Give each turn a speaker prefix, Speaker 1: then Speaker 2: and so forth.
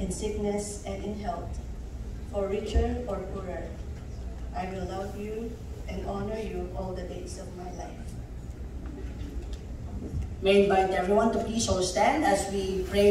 Speaker 1: in sickness and in health, for richer or poorer. I will love you and honor you all the days of my life.
Speaker 2: May I invite everyone to please all stand as we pray